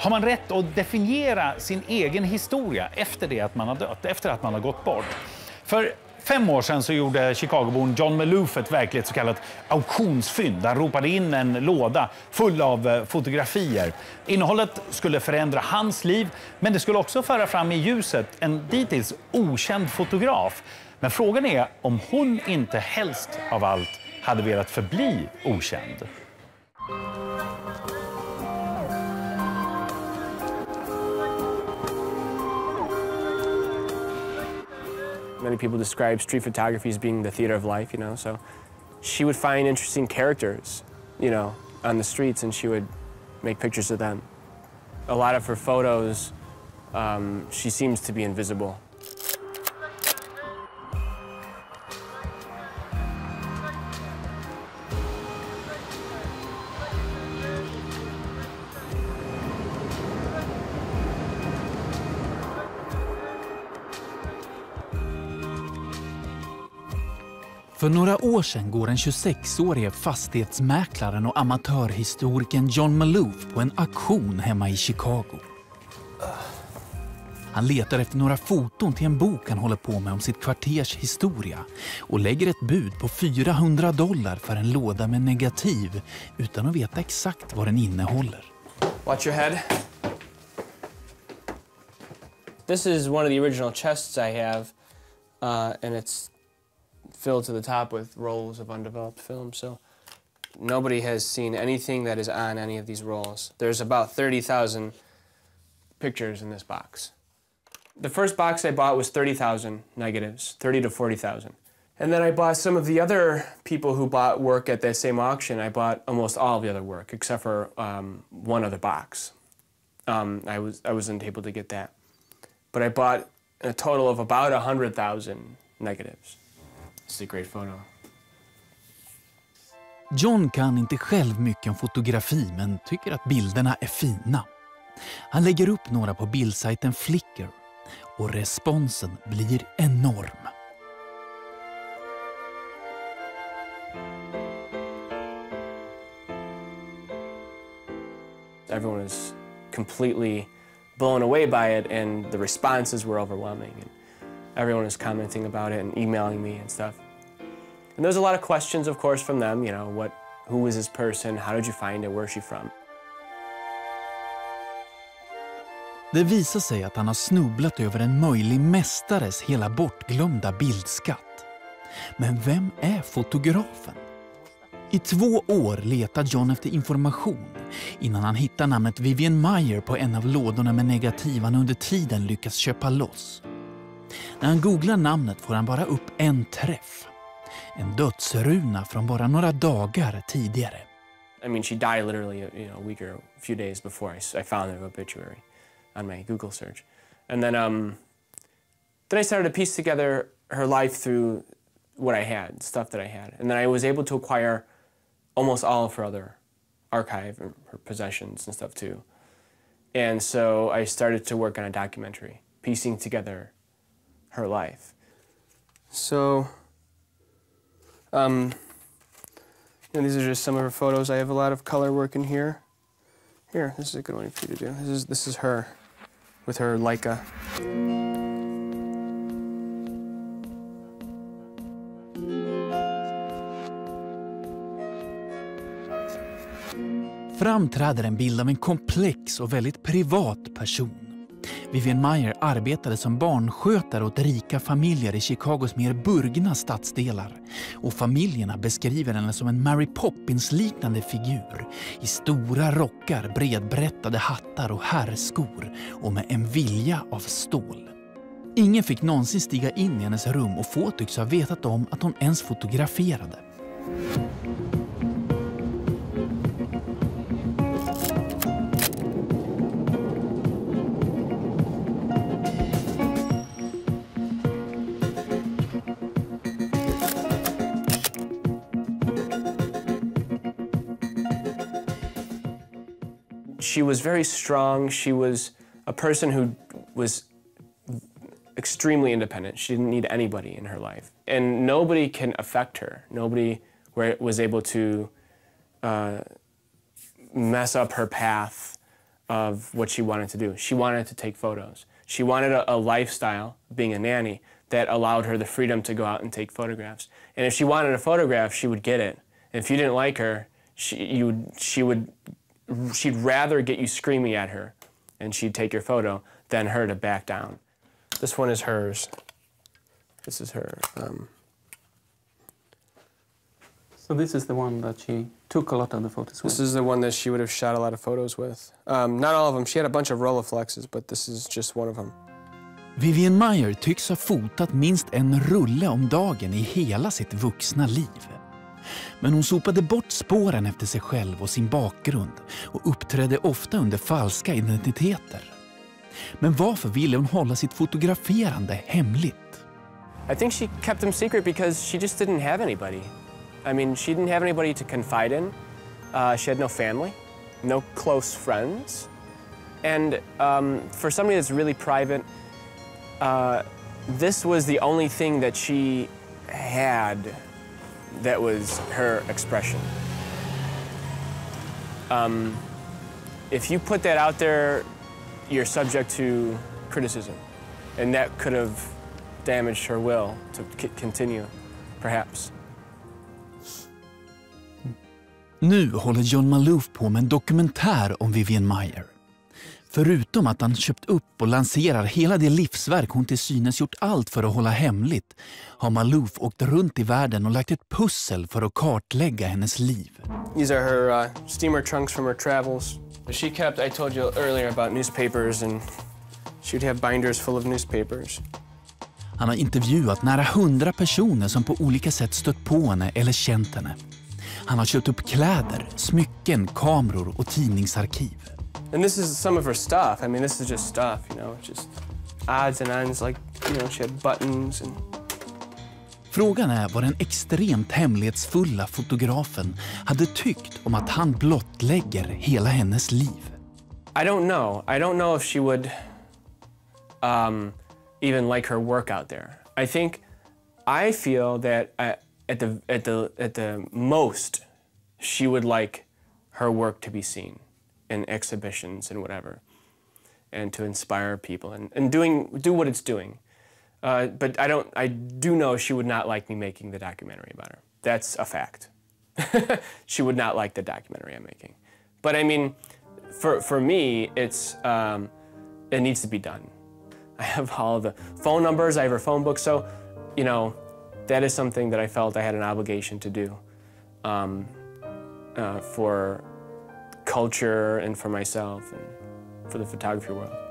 Har man rätt att definiera sin egen historia efter det att man har dött, efter att man har gått bort? För fem år sedan så gjorde Chicagobon John Maloof ett verkligt så kallat auktionsfynd. Han ropade in en låda full av eh, fotografier. Innehållet skulle förändra hans liv, men det skulle också föra fram i ljuset en dittills okänd fotograf. Men frågan är om hon inte helst av allt hade velat förbli okänd. Many people describe street photography as being the theater of life, you know, so she would find interesting characters, you know, on the streets and she would make pictures of them. A lot of her photos, um, she seems to be invisible. För några år sedan går den 26-årige fastighetsmäklaren och amatörhistorikern John Maloof på en auktion hemma i Chicago. Han letar efter några foton till en bok han håller på med om sitt kvarters historia och lägger ett bud på 400 dollar för en låda med negativ utan att veta exakt vad den innehåller. Watch your head. This is one of the original chests I have, uh, and it's filled to the top with rolls of undeveloped film. So nobody has seen anything that is on any of these rolls. There's about 30,000 pictures in this box. The first box I bought was 30,000 negatives, 30 to 40,000. And then I bought some of the other people who bought work at that same auction. I bought almost all of the other work except for um, one other box. Um, I, was, I wasn't able to get that. But I bought a total of about 100,000 negatives. It's a great photo. John kan inte själv mycket om fotografi men tycker att bilderna är fina. Han lägger upp några på bildsajten Flickr och responsen blir enorm. Everyone was completely blown away by it and the responses were overwhelming. Everyone was commenting about it and emailing me and stuff. And there's a lot of questions, of course, from them, you know, what, who was this person, how did you find it, where's she from? Det visar sig att han har snubblat över en möjlig mästares hela bortglömda bildskatt. Men vem är fotografen? I två år letar John efter information innan han hittar namnet Vivian Meyer på en av lådorna med negativ han under tiden lyckas köpa loss. När han googlar namnet får han bara upp en träff. En dödsruna från bara några dagar tidigare. I mean, she died literally you know, a week or a few days before I, I found her obituary on my Google search. And then, um, then I started to piece together her life through what I had, stuff that I had. And then I was able to acquire almost all of her other archive, and her possessions and stuff too. And so I started to work on a documentary, piecing together her life. So, um, you know, these are just some of her photos. I have a lot of color work in here. Here, this is a good one for you to do. This is, this is her with her Leica. Framträder en bild av en komplex och väldigt privat person. Vivian Meyer arbetade som barnskötare åt rika familjer i Chicagos mer burgna stadsdelar. Och familjerna beskriver henne som en Mary Poppins-liknande figur i stora rockar, bredbrättade hattar och herrskor och med en vilja av stål. Ingen fick någonsin stiga in i hennes rum och få tycks ha vetat om att hon ens fotograferade. She was very strong. She was a person who was extremely independent. She didn't need anybody in her life. And nobody can affect her. Nobody was able to uh, mess up her path of what she wanted to do. She wanted to take photos. She wanted a, a lifestyle, being a nanny, that allowed her the freedom to go out and take photographs. And if she wanted a photograph, she would get it. And if you didn't like her, she, you she would, she'd rather get you screaming at her and she'd take your photo than her to back down. This one is hers. This is her. Um, So this is the one that she took a lot of the photos with. this is the one that she would have shot a lot of photos with. Um, not all of them. She had a bunch of Rolleiflexes, but this is just one of them. Vivian Maier tycks ha fotat minst en rulle om dagen i hela sitt vuxna liv. Men hon sopade bort spåren efter sig själv och sin bakgrund och uppträdde ofta under falska identiteter. Men varför ville hon hålla sitt fotograferande hemligt? I think she kept them secret because she just didn't have anybody. I mean, she didn't have anybody to confide in. Uh, she had no family, no close friends. And um, for somebody that's really private, uh, this was the only thing that she had that was her expression. Um, if you put that out there, you're subject to criticism. And that could have damaged her will to continue, perhaps. Nu håller John Maloof på med en dokumentär om Vivian Maier. Förutom att han köpt upp och lanserar hela det livsverk hon till synes gjort allt för att hålla hemligt har Maloof åkt runt i världen och lagt ett pussel för att kartlägga hennes liv. These are her uh, steamer trunks from her travels. She kept, I told you earlier about newspapers, and she would have binders full of newspapers. Han har intervjuat nära hundra personer som på olika sätt stött på henne eller känt henne. Han har köpt upp kläder, smycken, kameror och tidningsarkiv. And this is some of her stuff. I mean, this is just stuff, you know, just odds and ends. Like, you know, she had buttons and Frågan är vad den extremt hemlighetsfulla fotografen hade tyckt om att han blottlägger hela hennes liv. I don't know. I don't know if she would um, even like her work out there. I think I feel that uh, at the at the at the most, she would like her work to be seen in exhibitions and whatever, and to inspire people and, and doing do what it's doing. Uh, but I don't. I do know she would not like me making the documentary about her. That's a fact. she would not like the documentary I'm making. But I mean, for for me, it's um, it needs to be done. I have all the phone numbers. I have her phone book. So, you know, that is something that I felt I had an obligation to do um, uh, for culture and for myself and for the photography world.